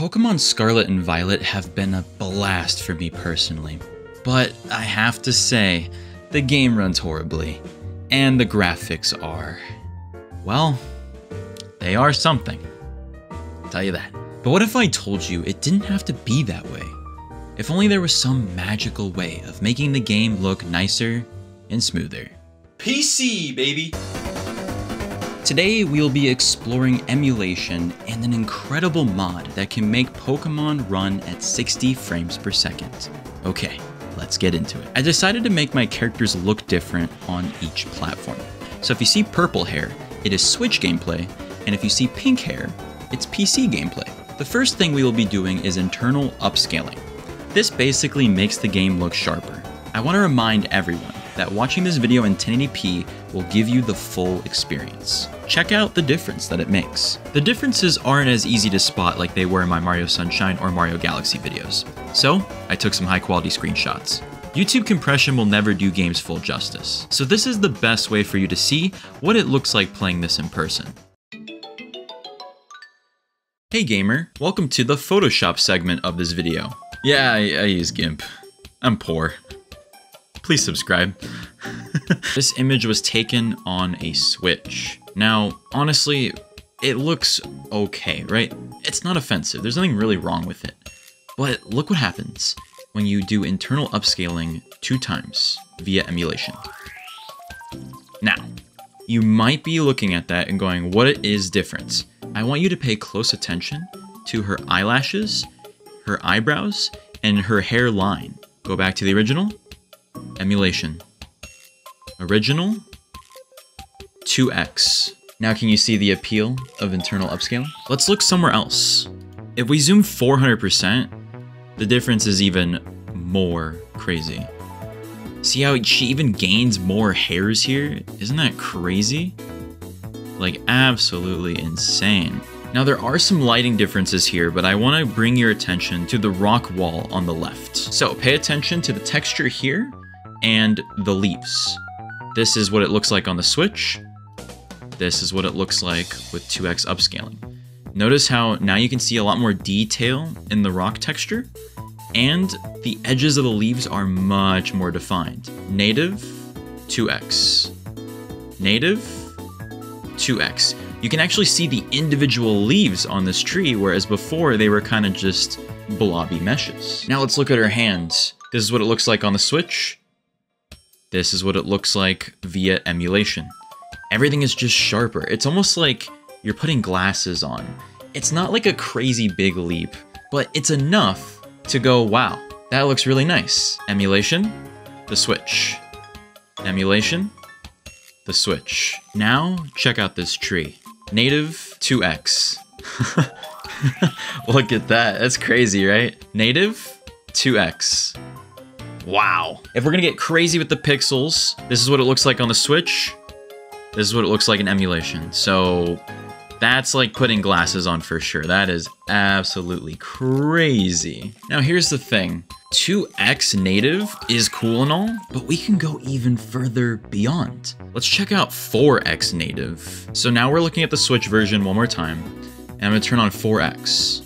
Pokemon Scarlet and Violet have been a blast for me personally, but I have to say, the game runs horribly, and the graphics are. well, they are something. I'll tell you that. But what if I told you it didn't have to be that way? If only there was some magical way of making the game look nicer and smoother. PC, baby! Today we'll be exploring emulation and an incredible mod that can make Pokemon run at 60 frames per second. Okay, let's get into it. I decided to make my characters look different on each platform. So if you see purple hair, it is Switch gameplay, and if you see pink hair, it's PC gameplay. The first thing we will be doing is internal upscaling. This basically makes the game look sharper. I want to remind everyone that watching this video in 1080p will give you the full experience. Check out the difference that it makes. The differences aren't as easy to spot like they were in my Mario Sunshine or Mario Galaxy videos. So, I took some high quality screenshots. YouTube compression will never do games full justice, so this is the best way for you to see what it looks like playing this in person. Hey gamer, welcome to the Photoshop segment of this video. Yeah, I, I use GIMP. I'm poor. Please subscribe. this image was taken on a Switch. Now, honestly, it looks okay, right? It's not offensive, there's nothing really wrong with it. But look what happens when you do internal upscaling two times via emulation. Now, you might be looking at that and going, what is different? I want you to pay close attention to her eyelashes, her eyebrows, and her hairline. Go back to the original. Emulation. Original. 2x. Now can you see the appeal of internal upscaling? Let's look somewhere else. If we zoom 400%, the difference is even more crazy. See how she even gains more hairs here? Isn't that crazy? Like, absolutely insane. Now, there are some lighting differences here, but I want to bring your attention to the rock wall on the left. So, pay attention to the texture here and the leaves. This is what it looks like on the Switch. This is what it looks like with 2x upscaling. Notice how now you can see a lot more detail in the rock texture, and the edges of the leaves are much more defined. Native, 2x. Native, 2x. You can actually see the individual leaves on this tree, whereas before they were kind of just blobby meshes. Now let's look at her hands. This is what it looks like on the Switch. This is what it looks like via emulation. Everything is just sharper. It's almost like you're putting glasses on. It's not like a crazy big leap, but it's enough to go, wow, that looks really nice. Emulation, the Switch. Emulation, the Switch. Now, check out this tree. Native 2x. Look at that. That's crazy, right? Native 2x. Wow. If we're gonna get crazy with the pixels, this is what it looks like on the Switch. This is what it looks like in emulation. So that's like putting glasses on for sure. That is absolutely crazy. Now here's the thing. 2x native is cool and all, but we can go even further beyond. Let's check out 4x native. So now we're looking at the Switch version one more time, and I'm gonna turn on 4x.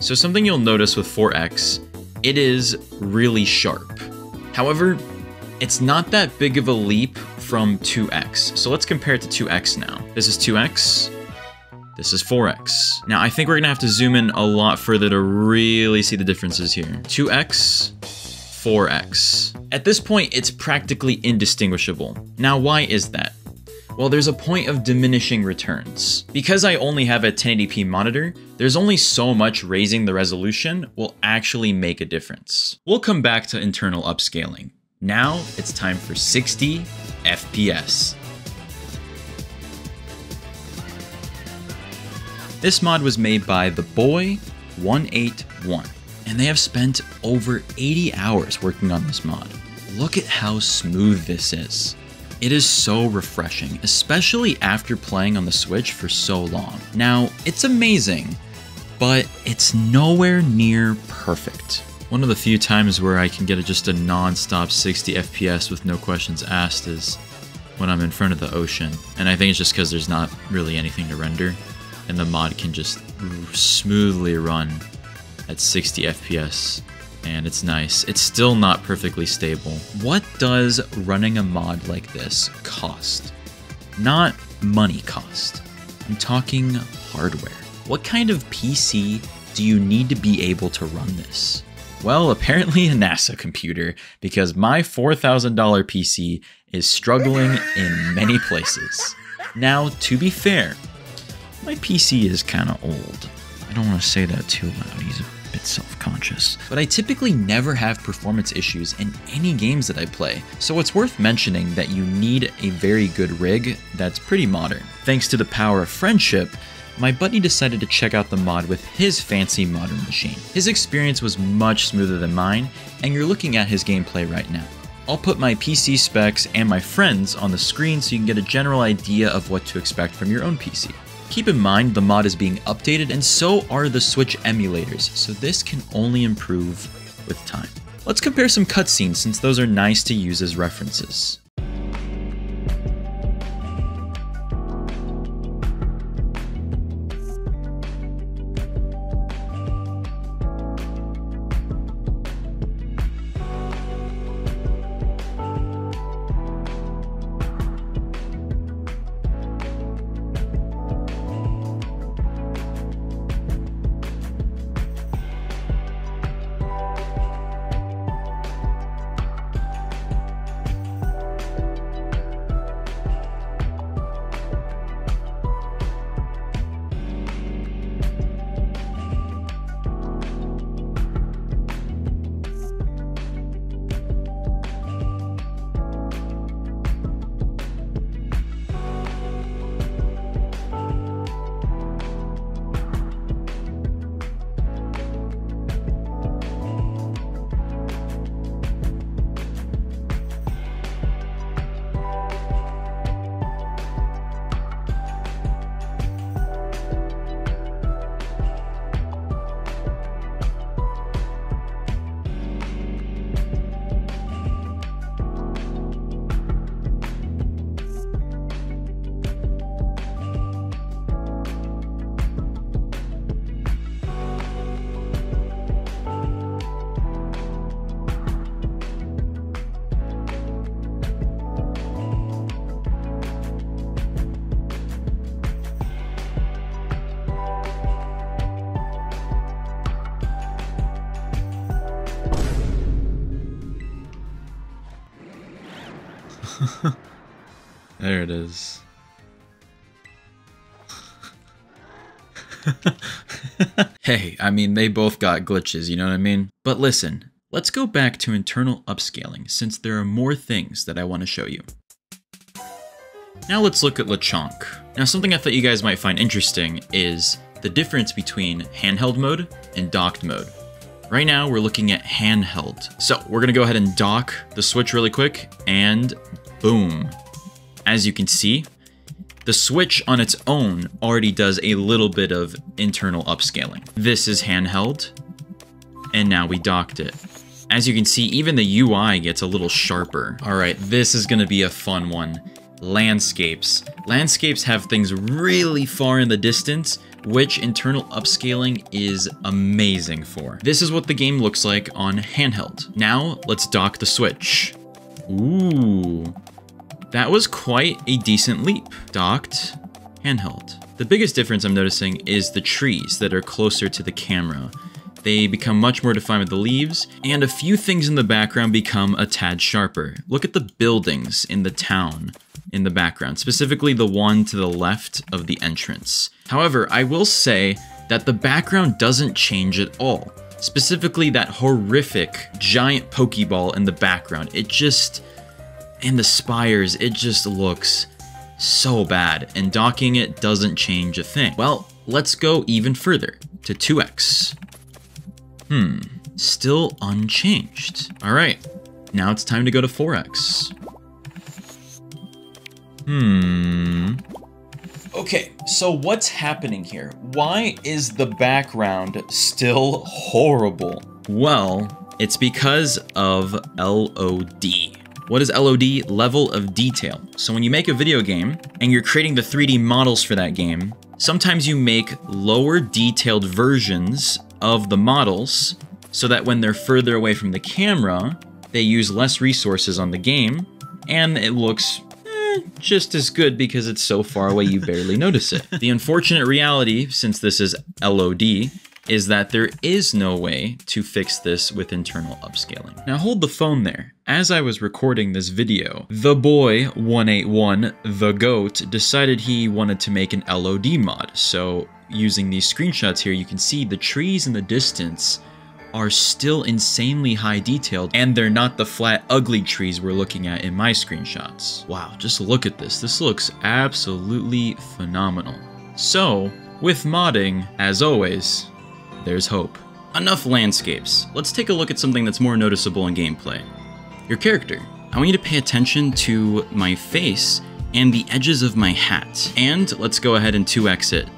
So something you'll notice with 4x, it is really sharp. However, it's not that big of a leap from 2x. So let's compare it to 2x now. This is 2x, this is 4x. Now, I think we're gonna have to zoom in a lot further to really see the differences here. 2x, 4x. At this point, it's practically indistinguishable. Now, why is that? Well, there's a point of diminishing returns. Because I only have a 1080p monitor, there's only so much raising the resolution will actually make a difference. We'll come back to internal upscaling. Now, it's time for 60 FPS. This mod was made by The Boy 181, and they have spent over 80 hours working on this mod. Look at how smooth this is. It is so refreshing, especially after playing on the Switch for so long. Now, it's amazing, but it's nowhere near perfect. One of the few times where I can get just a non-stop 60 FPS with no questions asked is when I'm in front of the ocean, and I think it's just because there's not really anything to render and the mod can just smoothly run at 60 FPS and it's nice. It's still not perfectly stable. What does running a mod like this cost? Not money cost. I'm talking hardware. What kind of PC do you need to be able to run this? Well, apparently a NASA computer, because my $4,000 PC is struggling in many places. Now, to be fair, my PC is kinda old. I don't want to say that too loud, he's bit self-conscious. But I typically never have performance issues in any games that I play, so it's worth mentioning that you need a very good rig that's pretty modern. Thanks to the power of friendship, my buddy decided to check out the mod with his fancy modern machine. His experience was much smoother than mine, and you're looking at his gameplay right now. I'll put my PC specs and my friends on the screen so you can get a general idea of what to expect from your own PC. Keep in mind the mod is being updated and so are the Switch emulators, so this can only improve with time. Let's compare some cutscenes since those are nice to use as references. There it is. hey, I mean, they both got glitches, you know what I mean? But listen, let's go back to internal upscaling since there are more things that I want to show you. Now let's look at Lechonk. Now something I thought you guys might find interesting is the difference between handheld mode and docked mode. Right now we're looking at handheld. So we're gonna go ahead and dock the Switch really quick and boom. As you can see, the Switch on its own already does a little bit of internal upscaling. This is handheld, and now we docked it. As you can see, even the UI gets a little sharper. All right, this is gonna be a fun one. Landscapes. Landscapes have things really far in the distance, which internal upscaling is amazing for. This is what the game looks like on handheld. Now, let's dock the Switch. Ooh, that was quite a decent leap. Docked, handheld. The biggest difference I'm noticing is the trees that are closer to the camera. They become much more defined with the leaves, and a few things in the background become a tad sharper. Look at the buildings in the town in the background, specifically the one to the left of the entrance. However, I will say that the background doesn't change at all. Specifically that horrific giant Pokeball in the background. It just and the spires, it just looks so bad, and docking it doesn't change a thing. Well, let's go even further, to 2x. Hmm, still unchanged. Alright, now it's time to go to 4x. Hmm. Okay, so what's happening here? Why is the background still horrible? Well, it's because of LOD. What is LOD? Level of detail. So when you make a video game and you're creating the 3D models for that game, sometimes you make lower detailed versions of the models so that when they're further away from the camera, they use less resources on the game, and it looks eh, just as good because it's so far away you barely notice it. The unfortunate reality, since this is LOD, is that there is no way to fix this with internal upscaling. Now hold the phone there. As I was recording this video, the boy 181, the GOAT, decided he wanted to make an LOD mod. So using these screenshots here, you can see the trees in the distance are still insanely high detailed and they're not the flat ugly trees we're looking at in my screenshots. Wow, just look at this. This looks absolutely phenomenal. So, with modding, as always, there's hope. Enough landscapes. Let's take a look at something that's more noticeable in gameplay. Your character. I want you to pay attention to my face and the edges of my hat. And let's go ahead and 2x it.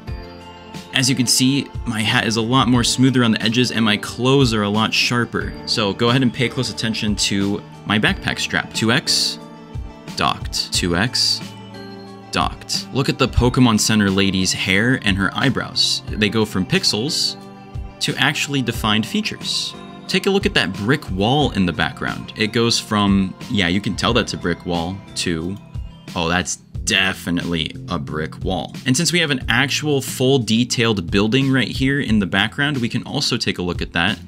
As you can see, my hat is a lot more smoother on the edges and my clothes are a lot sharper. So go ahead and pay close attention to my backpack strap. 2x, docked. 2x, docked. Look at the Pokemon Center lady's hair and her eyebrows. They go from pixels to actually defined features. Take a look at that brick wall in the background. It goes from, yeah, you can tell that's a brick wall, to, oh, that's definitely a brick wall. And since we have an actual full detailed building right here in the background, we can also take a look at that.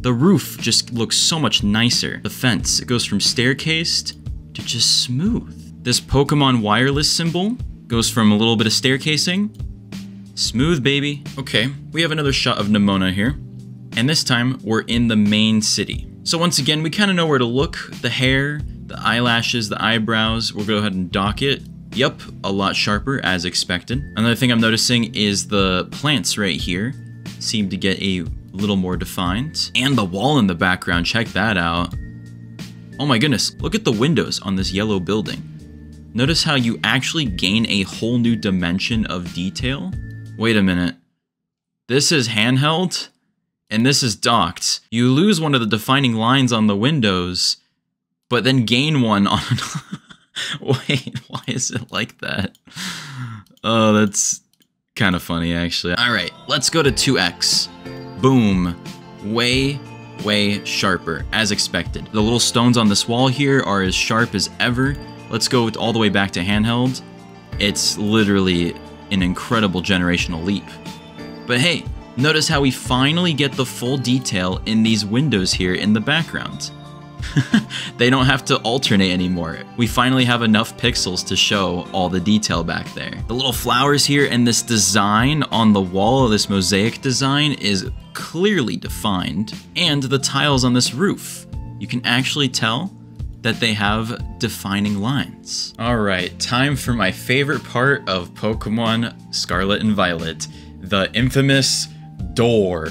The roof just looks so much nicer. The fence, it goes from staircased to just smooth. This Pokemon wireless symbol goes from a little bit of staircasing Smooth, baby. Okay, we have another shot of Nemona here. And this time, we're in the main city. So once again, we kind of know where to look. The hair, the eyelashes, the eyebrows. We'll go ahead and dock it. Yup, a lot sharper as expected. Another thing I'm noticing is the plants right here seem to get a little more defined. And the wall in the background, check that out. Oh my goodness, look at the windows on this yellow building. Notice how you actually gain a whole new dimension of detail Wait a minute. This is handheld? And this is docked. You lose one of the defining lines on the windows, but then gain one on... Wait, why is it like that? Oh, that's kind of funny, actually. All right, let's go to 2x. Boom. Way, way sharper, as expected. The little stones on this wall here are as sharp as ever. Let's go all the way back to handheld. It's literally an incredible generational leap. But hey, notice how we finally get the full detail in these windows here in the background. they don't have to alternate anymore. We finally have enough pixels to show all the detail back there. The little flowers here and this design on the wall, of this mosaic design, is clearly defined. And the tiles on this roof. You can actually tell that they have defining lines. Alright, time for my favorite part of Pokemon Scarlet and Violet, the infamous door.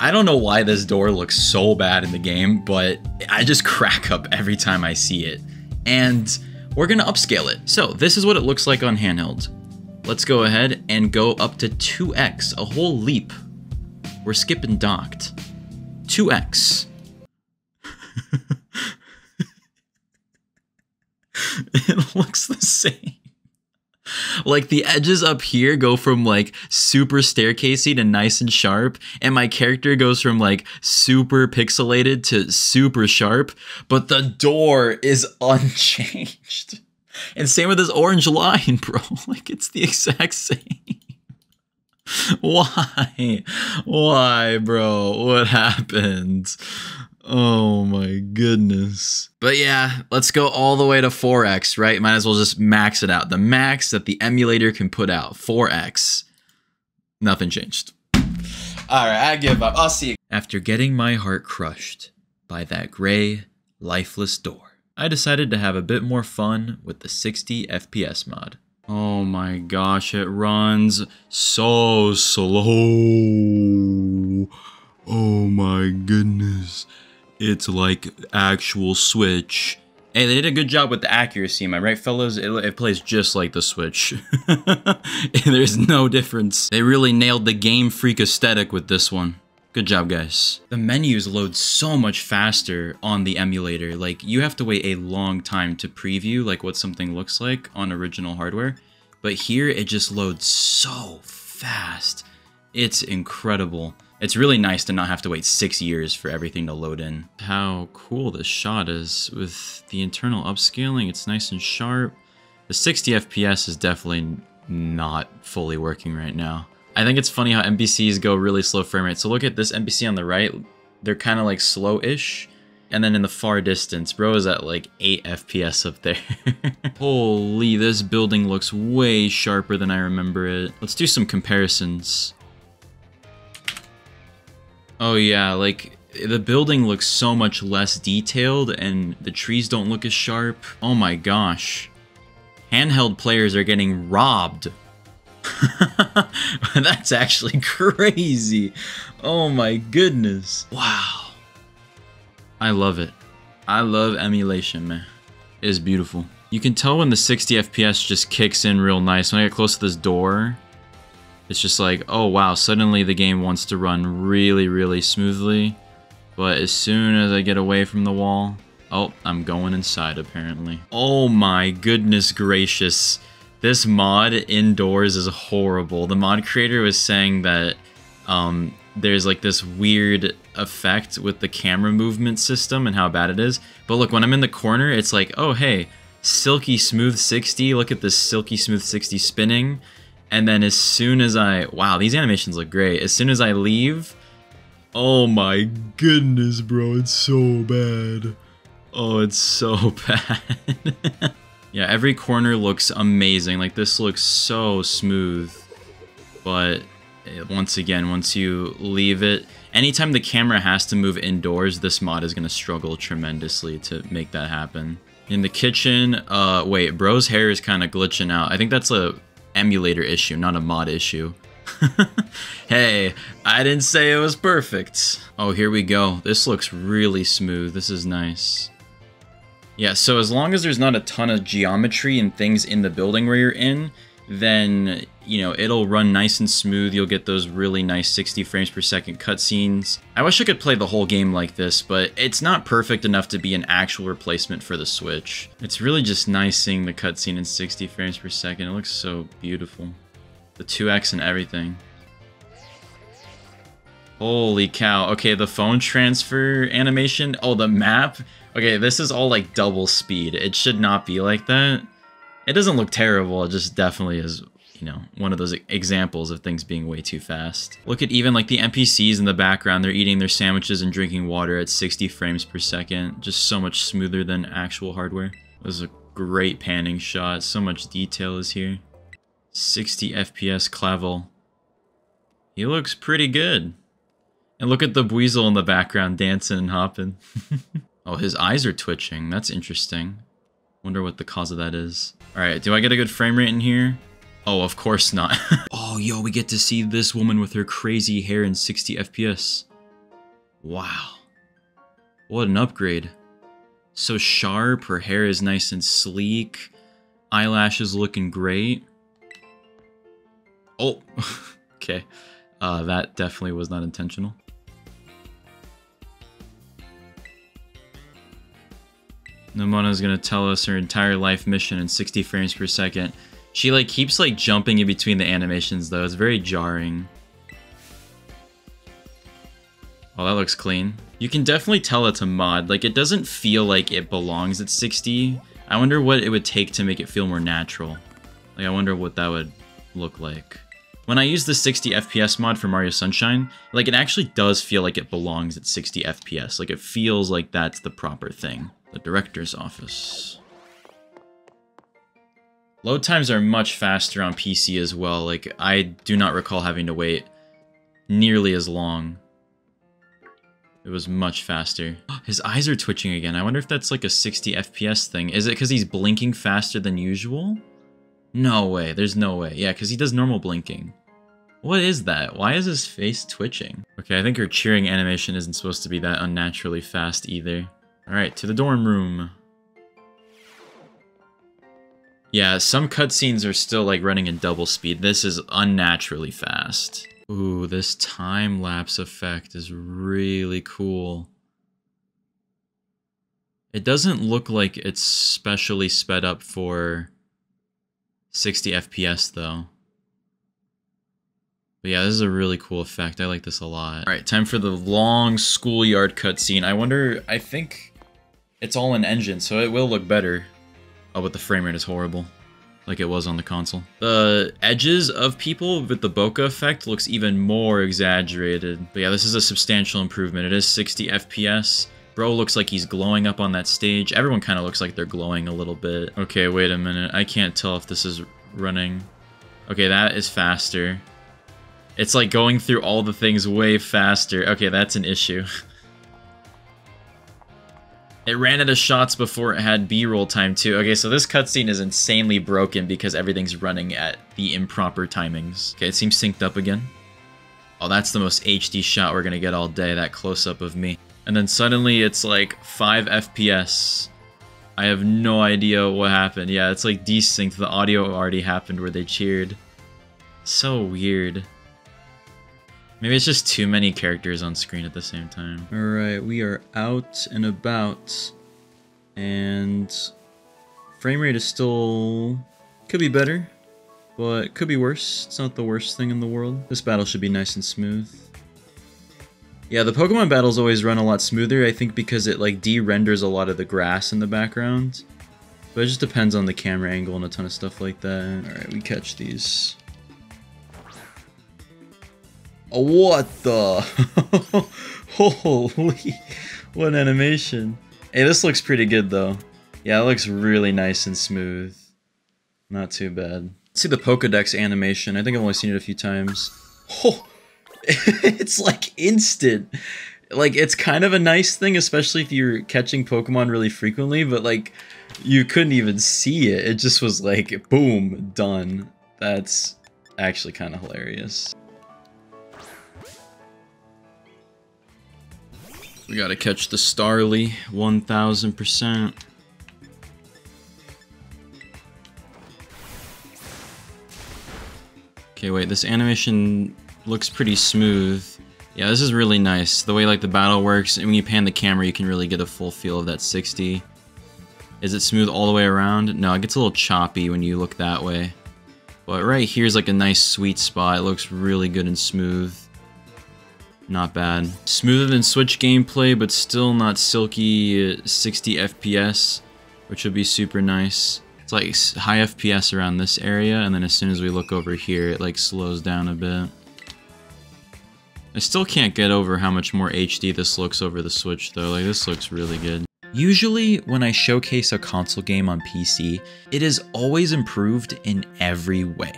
I don't know why this door looks so bad in the game, but I just crack up every time I see it. And we're gonna upscale it. So this is what it looks like on handheld. Let's go ahead and go up to 2x, a whole leap. We're skipping docked. 2x. it looks the same. Like the edges up here go from like super staircasey to nice and sharp, and my character goes from like super pixelated to super sharp, but the door is unchanged. And same with this orange line, bro. Like it's the exact same. Why? Why, bro? What happened? Oh my goodness. But yeah, let's go all the way to 4x, right? Might as well just max it out. The max that the emulator can put out, 4x. Nothing changed. All right, I give up. I'll see you. After getting my heart crushed by that gray, lifeless door, I decided to have a bit more fun with the 60 FPS mod. Oh my gosh, it runs so slow. Oh my goodness. It's like actual Switch. Hey, they did a good job with the accuracy, am I right, fellas? It, it plays just like the Switch. There's no difference. They really nailed the Game Freak aesthetic with this one. Good job, guys. The menus load so much faster on the emulator. Like, you have to wait a long time to preview, like, what something looks like on original hardware. But here, it just loads so fast. It's incredible It's really nice to not have to wait six years for everything to load in. How cool this shot is with the internal upscaling. It's nice and sharp. The 60 FPS is definitely not fully working right now. I think it's funny how NPCs go really slow frame rate. So look at this NPC on the right. They're kind of like slow-ish. And then in the far distance, bro is at like 8 FPS up there. Holy, this building looks way sharper than I remember it. Let's do some comparisons. Oh yeah, like the building looks so much less detailed and the trees don't look as sharp. Oh my gosh. Handheld players are getting robbed. That's actually crazy. Oh my goodness. Wow. I love it. I love emulation, man. It is beautiful. You can tell when the 60 FPS just kicks in real nice. When I get close to this door, it's just like, oh wow, suddenly the game wants to run really, really smoothly. But as soon as I get away from the wall, oh, I'm going inside apparently. Oh my goodness gracious. This mod indoors is horrible. The mod creator was saying that um, there's like this weird effect with the camera movement system and how bad it is. But look, when I'm in the corner, it's like, oh hey, silky smooth 60. Look at this silky smooth 60 spinning. And then as soon as I... Wow, these animations look great. As soon as I leave... Oh my goodness, bro. It's so bad. Oh, it's so bad. yeah, every corner looks amazing. Like, this looks so smooth. But eh, once again, once you leave it... Anytime the camera has to move indoors, this mod is going to struggle tremendously to make that happen. In the kitchen, uh, wait, bro's hair is kind of glitching out. I think that's a emulator issue, not a mod issue. hey, I didn't say it was perfect. Oh, here we go. This looks really smooth. This is nice. Yeah, so as long as there's not a ton of geometry and things in the building where you're in, then, you know, it'll run nice and smooth. You'll get those really nice 60 frames per second cutscenes. I wish I could play the whole game like this, but it's not perfect enough to be an actual replacement for the Switch. It's really just nice seeing the cutscene in 60 frames per second. It looks so beautiful. The 2x and everything. Holy cow. Okay, the phone transfer animation. Oh, the map. Okay, this is all like double speed. It should not be like that. It doesn't look terrible, it just definitely is, you know, one of those examples of things being way too fast. Look at even like the NPCs in the background, they're eating their sandwiches and drinking water at 60 frames per second, just so much smoother than actual hardware. This is a great panning shot, so much detail is here. 60 FPS Clavel. He looks pretty good. And look at the Buizel in the background dancing and hopping. oh, his eyes are twitching. That's interesting. Wonder what the cause of that is. Alright, do I get a good frame rate in here? Oh, of course not. oh, yo, we get to see this woman with her crazy hair in 60 FPS. Wow. What an upgrade. So sharp, her hair is nice and sleek. Eyelashes looking great. Oh, okay. Uh, that definitely was not intentional. Nemona's gonna tell us her entire life mission in 60 frames per second. She like keeps like jumping in between the animations though. It's very jarring. Oh, that looks clean. You can definitely tell it's a mod. Like, it doesn't feel like it belongs at 60. I wonder what it would take to make it feel more natural. Like, I wonder what that would look like. When I use the 60 FPS mod for Mario Sunshine, like, it actually does feel like it belongs at 60 FPS. Like, it feels like that's the proper thing the director's office. Load times are much faster on PC as well. Like, I do not recall having to wait nearly as long. It was much faster. His eyes are twitching again. I wonder if that's like a 60 FPS thing. Is it because he's blinking faster than usual? No way. There's no way. Yeah, because he does normal blinking. What is that? Why is his face twitching? Okay, I think her cheering animation isn't supposed to be that unnaturally fast either. Alright, to the dorm room. Yeah, some cutscenes are still like running in double speed. This is unnaturally fast. Ooh, this time-lapse effect is really cool. It doesn't look like it's specially sped up for 60 FPS though. But yeah, this is a really cool effect. I like this a lot. All right, time for the long schoolyard cutscene. I wonder, I think it's all in engine, so it will look better. Oh, but the frame rate is horrible, like it was on the console. The edges of people with the bokeh effect looks even more exaggerated. But yeah, this is a substantial improvement. It is 60 FPS. Bro looks like he's glowing up on that stage. Everyone kind of looks like they're glowing a little bit. Okay, wait a minute. I can't tell if this is running. Okay, that is faster. It's like going through all the things way faster. Okay, that's an issue. it ran out of shots before it had B-roll time too. Okay, so this cutscene is insanely broken because everything's running at the improper timings. Okay, it seems synced up again. Oh, that's the most HD shot we're gonna get all day, that close-up of me. And then suddenly it's like 5 FPS. I have no idea what happened. Yeah, it's like desynced. The audio already happened where they cheered. So weird. Maybe it's just too many characters on screen at the same time. Alright, we are out and about. And frame rate is still could be better, but could be worse. It's not the worst thing in the world. This battle should be nice and smooth. Yeah, the Pokemon battles always run a lot smoother, I think because it like de-renders a lot of the grass in the background. But it just depends on the camera angle and a ton of stuff like that. Alright, we catch these. Oh, what the? Holy, what animation. Hey, this looks pretty good though. Yeah, it looks really nice and smooth. Not too bad. Let's see the Pokedex animation. I think I've only seen it a few times. Oh, it's like instant. Like, it's kind of a nice thing, especially if you're catching Pokemon really frequently, but like, you couldn't even see it. It just was like, boom, done. That's actually kind of hilarious. We gotta catch the Starly, 1000%. Okay, wait, this animation looks pretty smooth. Yeah, this is really nice. The way like the battle works, and when you pan the camera, you can really get a full feel of that 60. Is it smooth all the way around? No, it gets a little choppy when you look that way. But right here's like a nice sweet spot. It looks really good and smooth. Not bad. Smoother than Switch gameplay, but still not silky uh, 60 FPS, which would be super nice. It's like high FPS around this area, and then as soon as we look over here, it like slows down a bit. I still can't get over how much more HD this looks over the Switch though, like this looks really good. Usually, when I showcase a console game on PC, it is always improved in every way.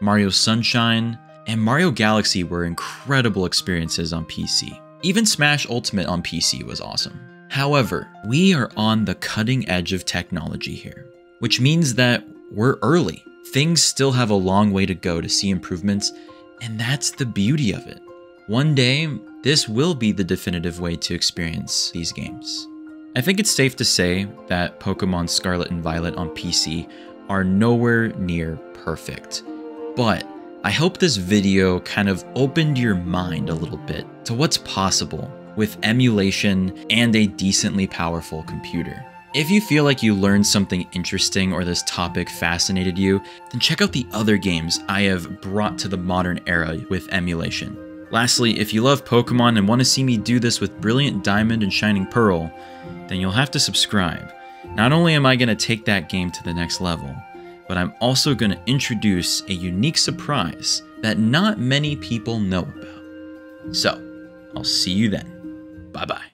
Mario Sunshine, and Mario Galaxy were incredible experiences on PC. Even Smash Ultimate on PC was awesome. However, we are on the cutting edge of technology here, which means that we're early. Things still have a long way to go to see improvements, and that's the beauty of it. One day, this will be the definitive way to experience these games. I think it's safe to say that Pokemon Scarlet and Violet on PC are nowhere near perfect, but I hope this video kind of opened your mind a little bit to what's possible with emulation and a decently powerful computer. If you feel like you learned something interesting or this topic fascinated you, then check out the other games I have brought to the modern era with emulation. Lastly, if you love Pokemon and want to see me do this with Brilliant Diamond and Shining Pearl, then you'll have to subscribe. Not only am I going to take that game to the next level, but I'm also going to introduce a unique surprise that not many people know about. So, I'll see you then. Bye bye.